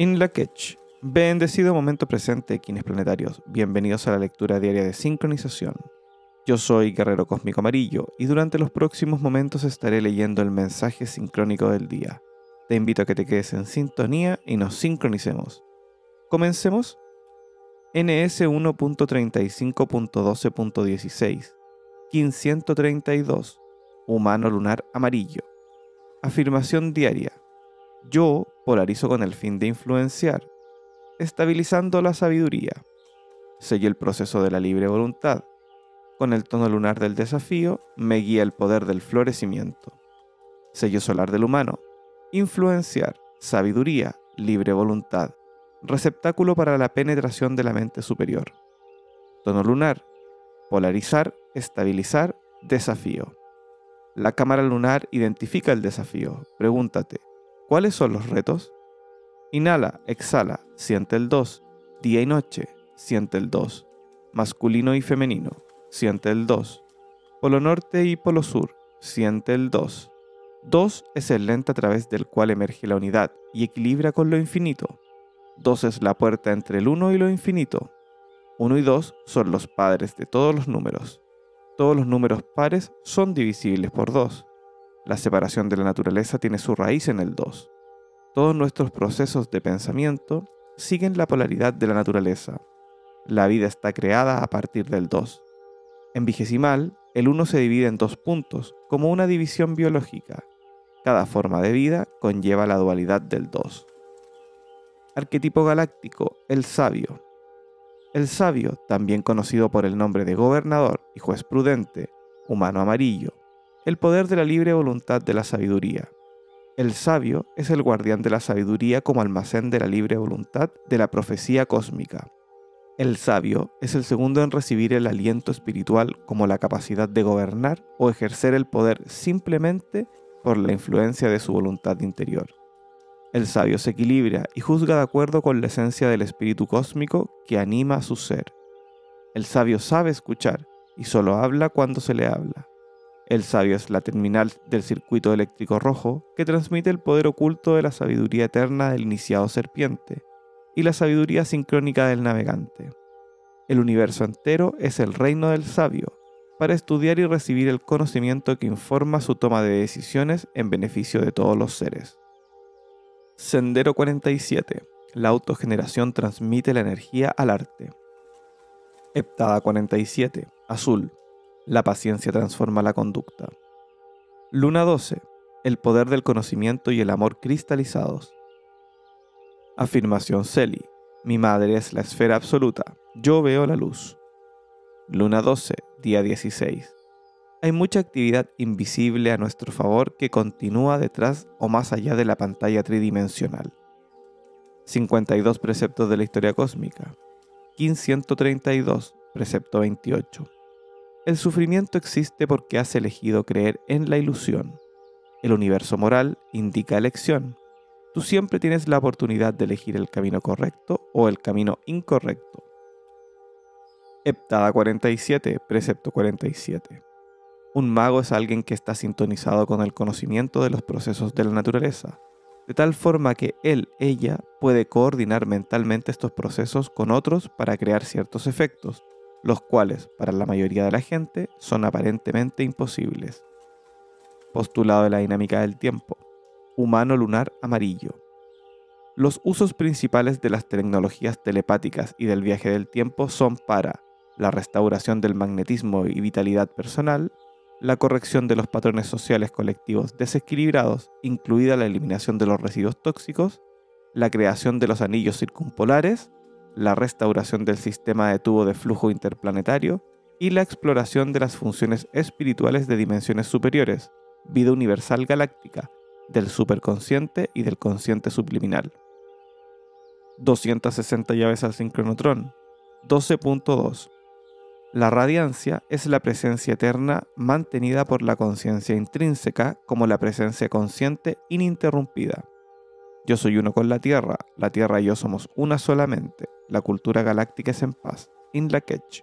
In la Ketch. Bendecido momento presente, quienes planetarios. Bienvenidos a la lectura diaria de sincronización. Yo soy Guerrero Cósmico Amarillo y durante los próximos momentos estaré leyendo el mensaje sincrónico del día. Te invito a que te quedes en sintonía y nos sincronicemos. Comencemos. NS 1.35.12.16 1532 Humano lunar amarillo. Afirmación diaria. Yo polarizo con el fin de influenciar, estabilizando la sabiduría. Sello el proceso de la libre voluntad. Con el tono lunar del desafío me guía el poder del florecimiento. Sello solar del humano. Influenciar, sabiduría, libre voluntad. Receptáculo para la penetración de la mente superior. Tono lunar. Polarizar, estabilizar, desafío. La cámara lunar identifica el desafío. Pregúntate, ¿Cuáles son los retos? Inhala, exhala, siente el 2. Día y noche, siente el 2. Masculino y femenino, siente el 2. Polo norte y polo sur, siente el 2. 2 es el lente a través del cual emerge la unidad y equilibra con lo infinito. 2 es la puerta entre el 1 y lo infinito. 1 y 2 son los padres de todos los números. Todos los números pares son divisibles por 2. La separación de la naturaleza tiene su raíz en el 2. Todos nuestros procesos de pensamiento siguen la polaridad de la naturaleza. La vida está creada a partir del 2. En vigesimal, el 1 se divide en dos puntos, como una división biológica. Cada forma de vida conlleva la dualidad del 2. Arquetipo galáctico, el sabio. El sabio, también conocido por el nombre de gobernador y juez prudente, humano amarillo, el poder de la libre voluntad de la sabiduría. El sabio es el guardián de la sabiduría como almacén de la libre voluntad de la profecía cósmica. El sabio es el segundo en recibir el aliento espiritual como la capacidad de gobernar o ejercer el poder simplemente por la influencia de su voluntad interior. El sabio se equilibra y juzga de acuerdo con la esencia del espíritu cósmico que anima a su ser. El sabio sabe escuchar y solo habla cuando se le habla. El sabio es la terminal del circuito eléctrico rojo que transmite el poder oculto de la sabiduría eterna del iniciado serpiente y la sabiduría sincrónica del navegante. El universo entero es el reino del sabio, para estudiar y recibir el conocimiento que informa su toma de decisiones en beneficio de todos los seres. Sendero 47. La autogeneración transmite la energía al arte. Heptada 47. Azul. La paciencia transforma la conducta. Luna 12. El poder del conocimiento y el amor cristalizados. Afirmación Celi. Mi madre es la esfera absoluta. Yo veo la luz. Luna 12, día 16. Hay mucha actividad invisible a nuestro favor que continúa detrás o más allá de la pantalla tridimensional. 52 preceptos de la historia cósmica. 1532, precepto 28. El sufrimiento existe porque has elegido creer en la ilusión. El universo moral indica elección. Tú siempre tienes la oportunidad de elegir el camino correcto o el camino incorrecto. Heptada 47, precepto 47. Un mago es alguien que está sintonizado con el conocimiento de los procesos de la naturaleza, de tal forma que él, ella, puede coordinar mentalmente estos procesos con otros para crear ciertos efectos, los cuales para la mayoría de la gente son aparentemente imposibles. Postulado de la dinámica del tiempo. Humano lunar amarillo. Los usos principales de las tecnologías telepáticas y del viaje del tiempo son para la restauración del magnetismo y vitalidad personal, la corrección de los patrones sociales colectivos desequilibrados, incluida la eliminación de los residuos tóxicos, la creación de los anillos circumpolares, la restauración del sistema de tubo de flujo interplanetario y la exploración de las funciones espirituales de dimensiones superiores, vida universal galáctica, del superconsciente y del consciente subliminal. 260 llaves al sincronotrón. 12.2. La radiancia es la presencia eterna mantenida por la conciencia intrínseca como la presencia consciente ininterrumpida. Yo soy uno con la Tierra, la Tierra y yo somos una solamente. La cultura galáctica es en paz. In la Ketch.